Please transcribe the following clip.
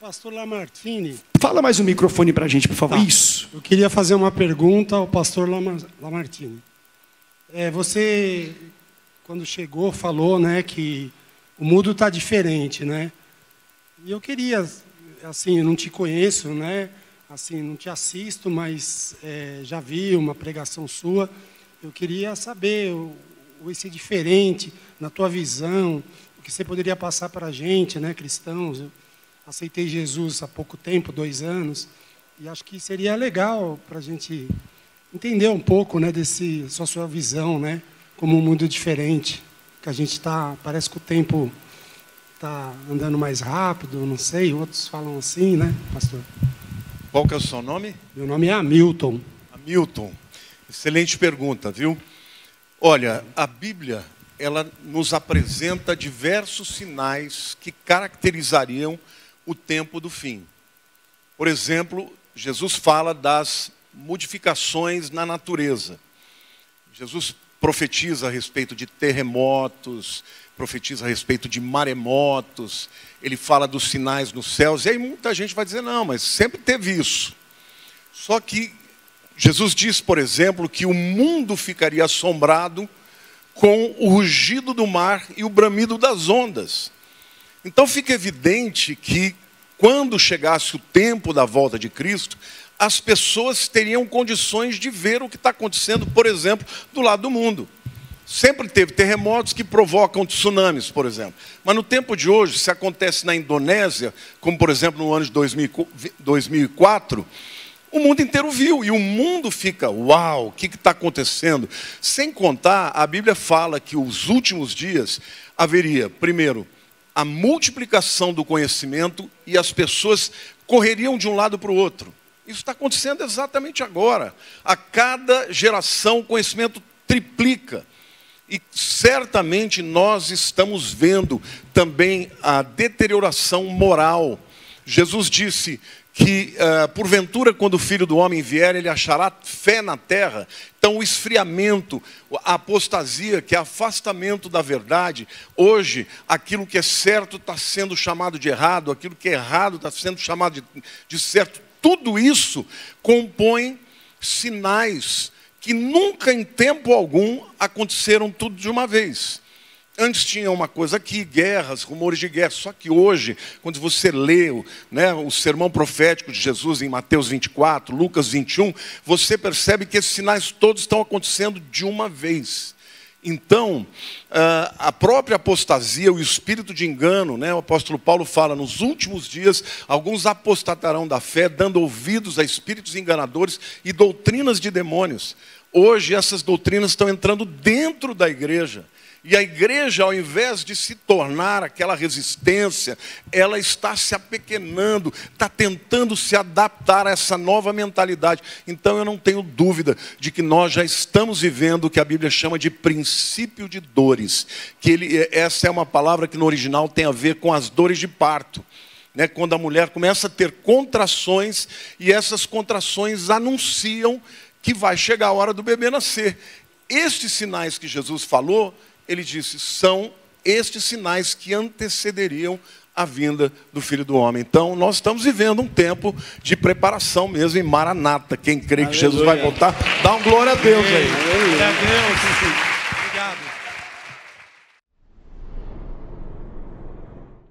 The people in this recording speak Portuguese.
Pastor Lamartine. Fala mais o microfone para a gente, por favor. Tá. Isso. Eu queria fazer uma pergunta ao pastor Lamar- Lamartine. É, você, quando chegou, falou né, que o mundo está diferente, né? E eu queria, assim, eu não te conheço, né? Assim, não te assisto, mas é, já vi uma pregação sua. Eu queria saber o, o esse diferente na tua visão, o que você poderia passar para a gente, né, cristãos. Aceitei Jesus há pouco tempo, dois anos, e acho que seria legal para a gente entender um pouco, né, desse sua sua visão, né, como um mundo diferente, que a gente está, parece que o tempo está andando mais rápido, não sei, outros falam assim, né, pastor? Qual que é o seu nome? Meu nome é Hamilton. Hamilton. Excelente pergunta, viu? Olha, a Bíblia, ela nos apresenta diversos sinais que caracterizariam o tempo do fim. Por exemplo, Jesus fala das modificações na natureza. Jesus profetiza a respeito de terremotos, profetiza a respeito de maremotos, ele fala dos sinais nos céus, e aí muita gente vai dizer, não, mas sempre teve isso. Só que Jesus diz, por exemplo, que o mundo ficaria assombrado com o rugido do mar e o bramido das ondas. Então fica evidente que quando chegasse o tempo da volta de Cristo, as pessoas teriam condições de ver o que está acontecendo, por exemplo, do lado do mundo. Sempre teve terremotos que provocam tsunamis, por exemplo. Mas no tempo de hoje, se acontece na Indonésia, como por exemplo no ano de 2004, o mundo inteiro viu e o mundo fica, uau, o que está acontecendo? Sem contar, a Bíblia fala que os últimos dias haveria, primeiro, a multiplicação do conhecimento e as pessoas correriam de um lado para o outro. Isso está acontecendo exatamente agora. A cada geração o conhecimento triplica. E certamente nós estamos vendo também a deterioração moral. Jesus disse que, uh, porventura, quando o filho do homem vier, ele achará fé na terra. Então, o esfriamento, a apostasia, que é afastamento da verdade, hoje, aquilo que é certo está sendo chamado de errado, aquilo que é errado está sendo chamado de, de certo. Tudo isso compõe sinais que nunca em tempo algum aconteceram tudo de uma vez. Antes tinha uma coisa aqui, guerras, rumores de guerra. Só que hoje, quando você lê né, o sermão profético de Jesus em Mateus 24, Lucas 21, você percebe que esses sinais todos estão acontecendo de uma vez. Então, a própria apostasia, o espírito de engano, né, o apóstolo Paulo fala, nos últimos dias, alguns apostatarão da fé, dando ouvidos a espíritos enganadores e doutrinas de demônios. Hoje, essas doutrinas estão entrando dentro da igreja. E a igreja, ao invés de se tornar aquela resistência, ela está se apequenando, está tentando se adaptar a essa nova mentalidade. Então eu não tenho dúvida de que nós já estamos vivendo o que a Bíblia chama de princípio de dores. Que ele, essa é uma palavra que no original tem a ver com as dores de parto. Né, quando a mulher começa a ter contrações e essas contrações anunciam que vai chegar a hora do bebê nascer. Estes sinais que Jesus falou ele disse: são estes sinais que antecederiam a vinda do Filho do Homem. Então, nós estamos vivendo um tempo de preparação mesmo em Maranata. Quem crê que Jesus vai voltar, dá um glória a Deus aí. Glória a Deus.